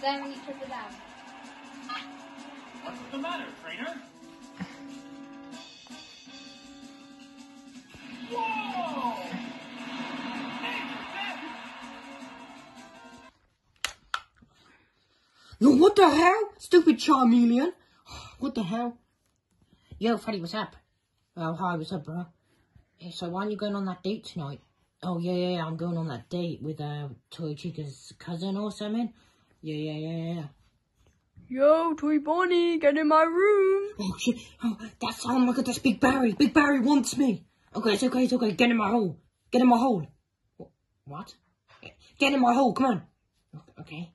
staring each other down. What's the matter, trainer? Whoa! Yo, what the hell? Stupid Charmeleon. What the hell? Yo, Freddy, what's up? Oh, hi, what's up, bro? Hey, so why aren't you going on that date tonight? Oh, yeah, yeah, yeah, I'm going on that date with, uh, Toy Chica's cousin or something. Yeah, yeah, yeah, yeah. Yo, Toy Bonnie, get in my room. Oh, shit. Oh, that's, oh my god, that's Big Barry. Big Barry wants me. Okay, it's okay, it's okay. Get in my hole. Get in my hole. What? Get in my hole, come on. Okay.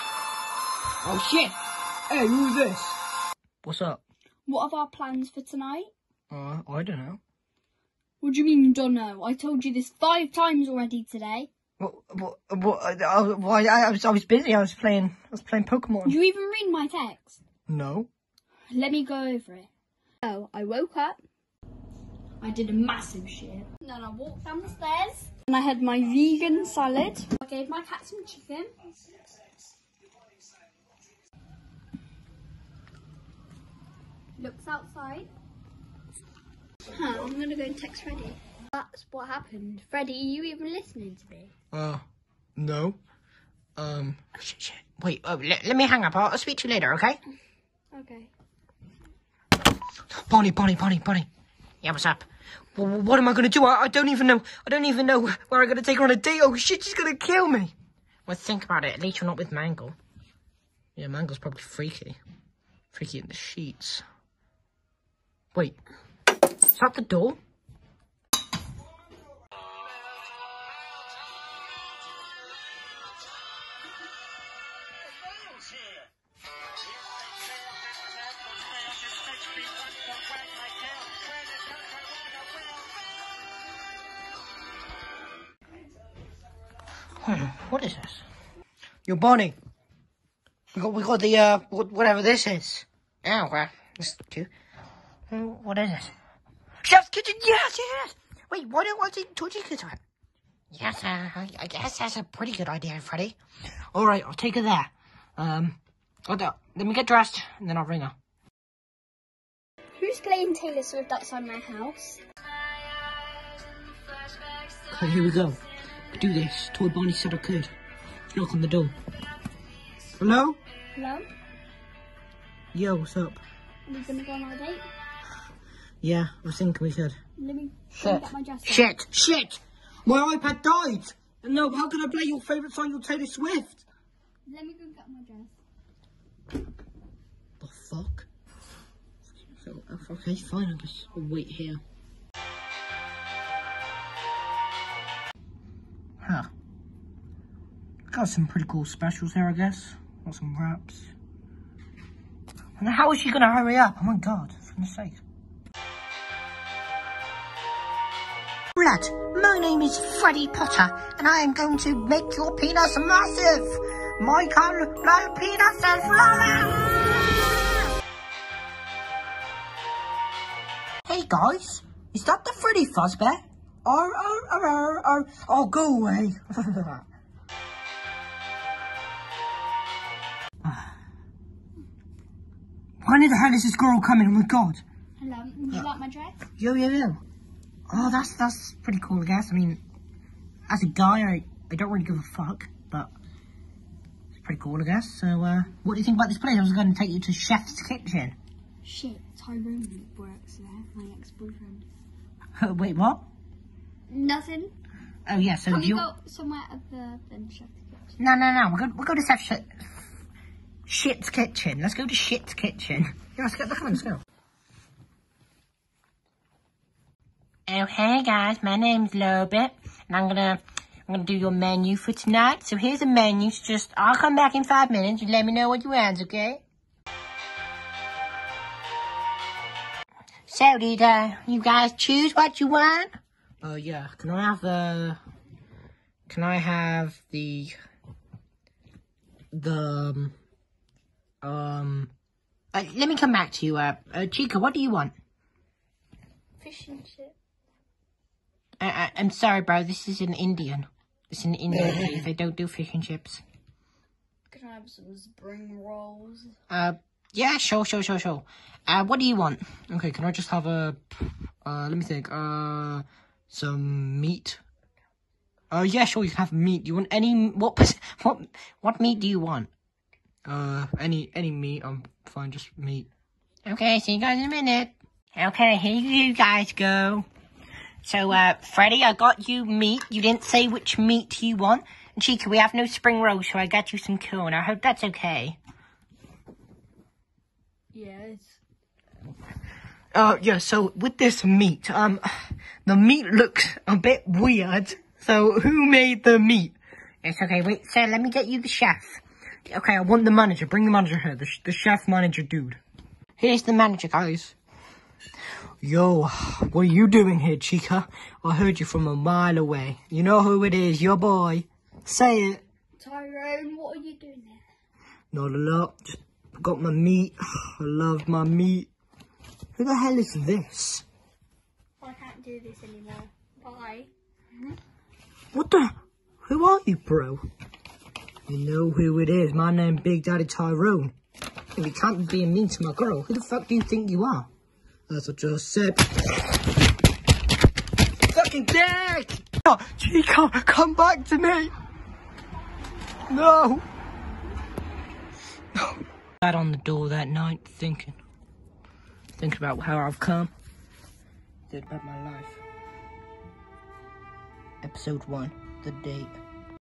Oh, shit. Hey, who's this? What's up? What are our plans for tonight? Uh, I don't know. What do you mean you don't know? I told you this five times already today. What? What? What? I, why? I, I was. I was busy. I was playing. I was playing Pokemon. Did you even read my text? No. Let me go over it. Oh, I woke up. I did a massive shit. Then I walked down the stairs. And I had my vegan salad. I gave my cat some chicken. Looks outside. Huh, I'm gonna go and text Freddy. That's what happened. Freddy, are you even listening to me? Uh, no. Um. Shit. Shit. Wait. Oh, let, let me hang up. I'll, I'll speak to you later. Okay. Okay. Bonnie. Bonnie. Bonnie. Bonnie. Yeah. What's up? Well, what am I gonna do? I, I don't even know. I don't even know where I'm gonna take her on a date. Oh shit! She's gonna kill me. Well, think about it. At least you're not with Mangle. Yeah, Mangle's probably freaky. Freaky in the sheets. Wait. Is that the door? what is this? Yo, Bonnie. We got, we got the, uh, whatever this is. Oh, well, this is cute. What is this? Chef's Kitchen, yes, yes! Wait, why don't I take Torchy Kitchen? Yes, uh, I I guess that's a pretty good idea, Freddy. Alright, I'll take it there. Um, hold up. Let me get dressed, and then I'll ring her. Who's playing Taylor Swift outside my house? Okay, here we go. Do this. Toy Bonnie said I could. Knock on the door. Hello? Hello? Yo, what's up? Are we gonna go on our date? Yeah, I was thinking we should. Let me go Shit. get my dress. Shit! Shit! My iPad died! And No, how can I play your favourite song, your Taylor Swift? Let me go and get my dress. The fuck? So, okay, fine, I'll I'll wait here. Huh. Got some pretty cool specials here, I guess. Got some wraps. And how is she gonna hurry up? Oh my god, for goodness sake. Blood, my name is Freddy Potter, and I am going to make your penis massive! Michael, blood penis and flower! Hey guys, is that the Freddy Fazbear? Or, or, or, or, or, oh, go away. When in the hell is this girl coming? Oh my god. Hello, would you like my dress? Yo, yo, yo. Oh, that's that's pretty cool, I guess. I mean, as a guy, I, I don't really give a fuck, but it's pretty cool, I guess. So, uh, what do you think about this place? I was going to take you to Chef's Kitchen. Shit, Tyrone works there, my ex-boyfriend. Wait, what? Nothing. Oh, yeah, so Can do we you... go somewhere other than Chef's Kitchen? No, no, no. We're going we're going to Chef's Shit... Shit's Kitchen. Let's go to Shit's Kitchen. Yeah, let's get the on, let's go. Oh, hey guys, my name's Lobit, and I'm gonna, I'm gonna do your menu for tonight. So here's a menu, so just, I'll come back in five minutes, you let me know what you want, okay? So did, uh, you guys choose what you want? Uh, yeah, can I have the, can I have the, the, um, um, uh, let me come back to you, uh, uh, Chica, what do you want? Fish and chips. I, I, I'm sorry, bro. This is an Indian. It's an Indian place. They don't do fish and chips. Can I have some spring rolls? Uh, yeah, sure, sure, sure, sure. Uh, what do you want? Okay, can I just have a, uh, let me think, uh, some meat? Uh, yeah, sure, you can have meat. You want any, what, what, what meat do you want? Uh, any, any meat, I'm fine, just meat. Okay, see you guys in a minute. Okay, here you guys go. So, uh, Freddy, I got you meat. You didn't say which meat you want. And Chica, we have no spring rolls, so I got you some corn. I hope that's okay. Yes. Uh, yeah, so with this meat, um, the meat looks a bit weird. So who made the meat? It's okay, wait, sir, let me get you the chef. Okay, I want the manager. Bring the manager here, the, sh- the chef manager dude. Here's the manager, guys. Yo, what are you doing here, Chica? I heard you from a mile away. You know who it is, your boy. Say it. Tyrone, what are you doing here? Not a lot, just got my meat. I love my meat. Who the hell is this? I can't do this anymore. Bye. Mm-hmm. What the? Who are you, bro? You know who it is. My name Big Daddy Tyrone. If you can't be being mean to my girl, who the fuck do you think you are? That's what you said. Fucking dick! Oh, Chica, come back to me! No! No. Sat on the door that night thinking. Thinking about how I've come. Thinking about my life. Episode 1 The Date.